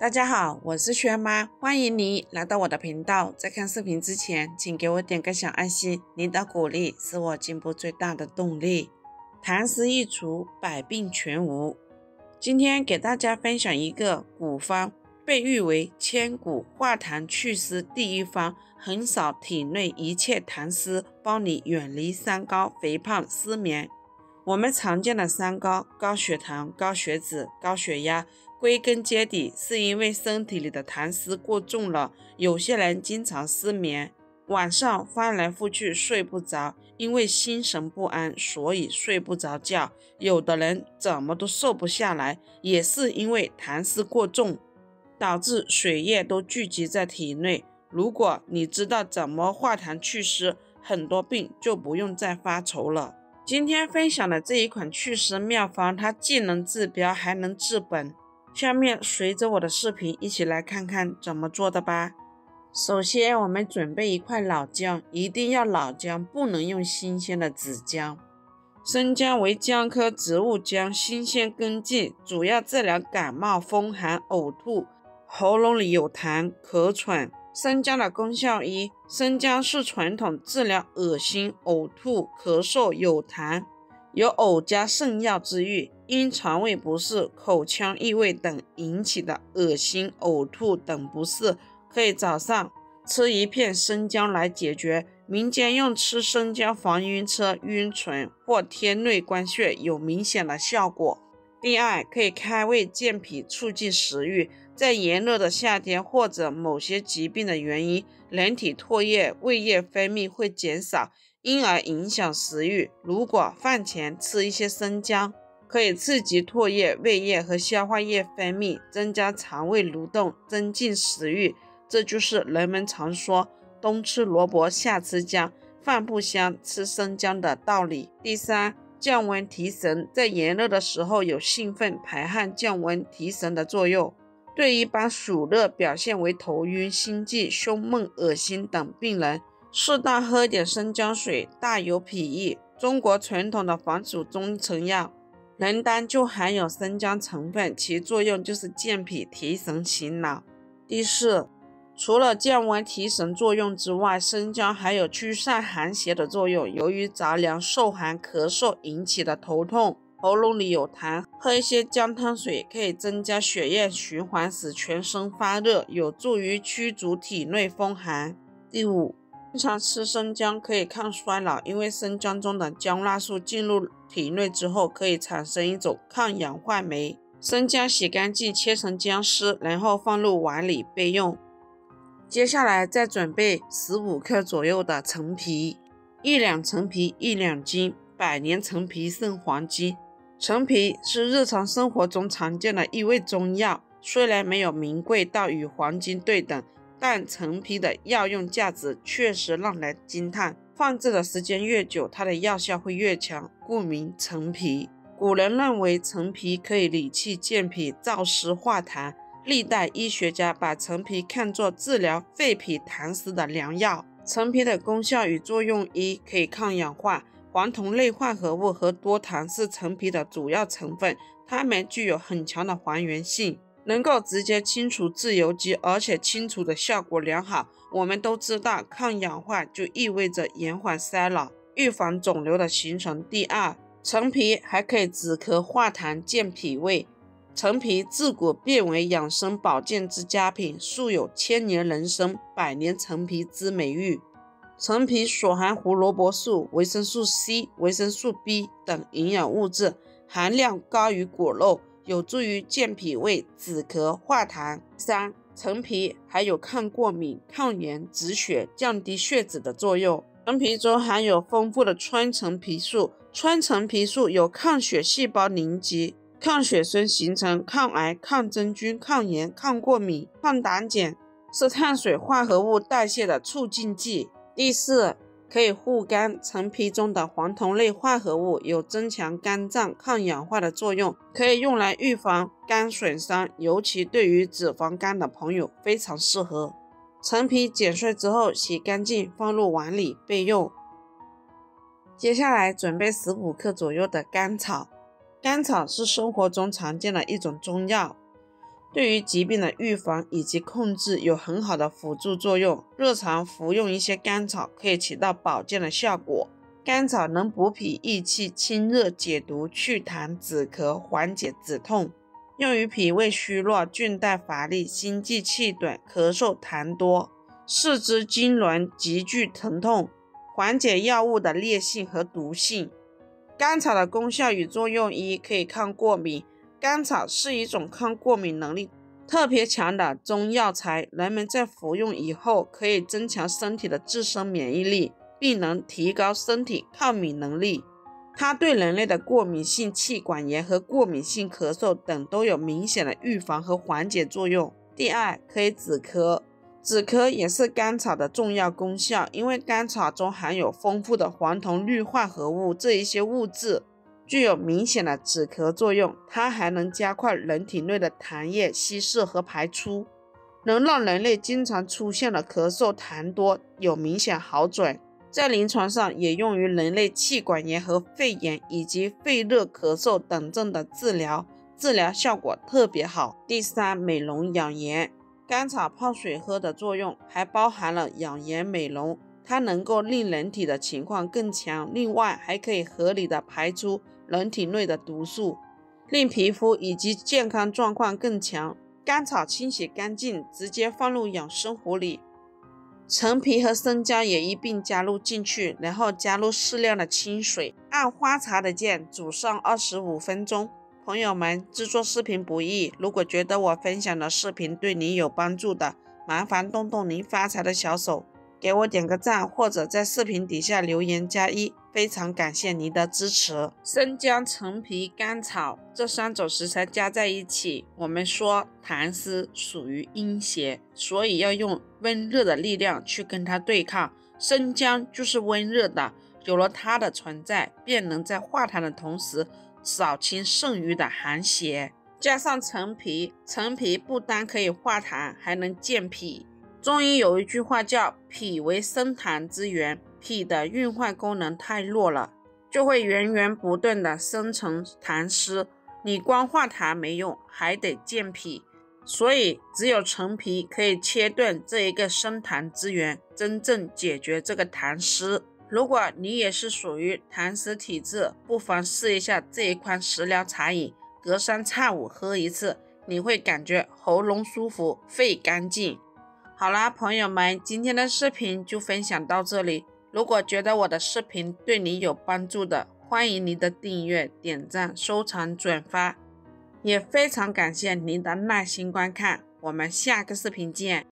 大家好，我是轩妈，欢迎你来到我的频道。在看视频之前，请给我点个小爱心，您的鼓励是我进步最大的动力。痰湿一除，百病全无。今天给大家分享一个古方，被誉为千古化痰祛湿第一方，横扫体内一切痰湿，帮你远离三高：肥胖、失眠。我们常见的三高，高血糖、高血脂、高血压。归根结底，是因为身体里的痰湿过重了。有些人经常失眠，晚上翻来覆去睡不着，因为心神不安，所以睡不着觉。有的人怎么都瘦不下来，也是因为痰湿过重，导致水液都聚集在体内。如果你知道怎么化痰祛湿，很多病就不用再发愁了。今天分享的这一款祛湿妙方，它既能治标，还能治本。下面随着我的视频一起来看看怎么做的吧。首先，我们准备一块老姜，一定要老姜，不能用新鲜的紫姜。生姜为姜科植物姜，新鲜根茎，主要治疗感冒、风寒、呕吐、喉咙里有痰、咳喘。生姜的功效一：生姜是传统治疗恶心、呕吐、咳嗽、有痰。有呕加肾药之誉，因肠胃不适、口腔异味等引起的恶心、呕吐等不适，可以早上吃一片生姜来解决。民间用吃生姜防晕车、晕船或天内关穴有明显的效果。第二，可以开胃健脾、促进食欲。在炎热的夏天或者某些疾病的原因，人体唾液、胃液分泌会减少。因而影响食欲。如果饭前吃一些生姜，可以刺激唾液、胃液和消化液分泌，增加肠胃蠕动，增进食欲。这就是人们常说“冬吃萝卜，夏吃姜，饭不香，吃生姜”的道理。第三，降温提神，在炎热的时候有兴奋、排汗、降温提神的作用。对一般暑热表现为头晕、心悸、胸闷、恶心等病人。适当喝点生姜水，大有裨益。中国传统的防暑中成药人丹就含有生姜成分，其作用就是健脾提神醒脑。第四，除了降温提神作用之外，生姜还有驱散寒邪的作用。由于着凉、受寒、咳嗽引起的头痛、喉咙里有痰，喝一些姜汤水可以增加血液循环，使全身发热，有助于驱逐体内风寒。第五。经常吃生姜可以抗衰老，因为生姜中的姜辣素进入体内之后，可以产生一种抗氧化酶。生姜洗干净，切成姜丝，然后放入碗里备用。接下来再准备十五克左右的陈皮，一两陈皮一两斤，百年陈皮胜黄金。陈皮是日常生活中常见的一味中药，虽然没有名贵到与黄金对等。但陈皮的药用价值确实让人惊叹，放置的时间越久，它的药效会越强，故名陈皮。古人认为陈皮可以理气健脾、燥湿化痰，历代医学家把陈皮看作治疗肺脾痰湿的良药。陈皮的功效与作用一，可以抗氧化，黄酮类化合物和多糖是陈皮的主要成分，它们具有很强的还原性。能够直接清除自由基，而且清除的效果良好。我们都知道，抗氧化就意味着延缓衰老，预防肿瘤的形成。第二，陈皮还可以止咳化痰、健脾胃。陈皮自古便为养生保健之佳品，素有“千年人参”“百年陈皮”之美誉。陈皮所含胡萝卜素、维生素 C、维生素 B 等营养物质，含量高于果肉。有助于健脾胃、止咳化痰。三、陈皮还有抗过敏、抗炎、止血、降低血脂的作用。陈皮中含有丰富的川陈皮素，川陈皮素有抗血细胞凝集、抗血栓形成、抗癌、抗真菌、抗炎、抗过敏、抗胆碱，是碳水化合物代谢的促进剂。第四。可以护肝，陈皮中的黄酮类化合物有增强肝脏抗氧化的作用，可以用来预防肝损伤，尤其对于脂肪肝的朋友非常适合。陈皮剪碎之后洗干净，放入碗里备用。接下来准备十五克左右的甘草，甘草是生活中常见的一种中药，对于疾病的预防以及控制有很好的辅助作用。日常服用一些甘草可以起到保健的效果。甘草能补脾益气、清热解毒、祛痰止咳、缓解止痛，用于脾胃虚弱、倦怠乏力、心悸气短、咳嗽痰多、四肢痉挛、急剧疼痛，缓解药物的烈性和毒性。甘草的功效与作用一，可以抗过敏。甘草是一种抗过敏能力特别强的中药材，人们在服用以后可以增强身体的自身免疫力。并能提高身体抗敏能力。它对人类的过敏性气管炎和过敏性咳嗽等都有明显的预防和缓解作用。第二，可以止咳。止咳也是甘草的重要功效，因为甘草中含有丰富的黄酮氯化合物，这一些物质具有明显的止咳作用。它还能加快人体内的痰液稀释和排出，能让人类经常出现的咳嗽痰多有明显好转。在临床上也用于人类气管炎和肺炎以及肺热咳嗽等症的治疗，治疗效果特别好。第三，美容养颜，甘草泡水喝的作用还包含了养颜美容，它能够令人体的情况更强，另外还可以合理的排出人体内的毒素，令皮肤以及健康状况更强。甘草清洗干净，直接放入养生壶里。陈皮和生姜也一并加入进去，然后加入适量的清水，按花茶的键煮上二十五分钟。朋友们，制作视频不易，如果觉得我分享的视频对你有帮助的，麻烦动动您发财的小手。给我点个赞，或者在视频底下留言加一，非常感谢您的支持。生姜、陈皮、甘草这三种食材加在一起，我们说痰湿属于阴邪，所以要用温热的力量去跟它对抗。生姜就是温热的，有了它的存在，便能在化痰的同时扫清剩余的寒邪。加上陈皮，陈皮不单可以化痰，还能健脾。中医有一句话叫“脾为生痰之源”，脾的运化功能太弱了，就会源源不断的生成痰湿。你光化痰没用，还得健脾。所以只有陈皮可以切断这一个生痰之源，真正解决这个痰湿。如果你也是属于痰湿体质，不妨试一下这一款食疗茶饮，隔三差五喝一次，你会感觉喉咙舒服，肺干净。好啦，朋友们，今天的视频就分享到这里。如果觉得我的视频对你有帮助的，欢迎您的订阅、点赞、收藏、转发，也非常感谢您的耐心观看。我们下个视频见。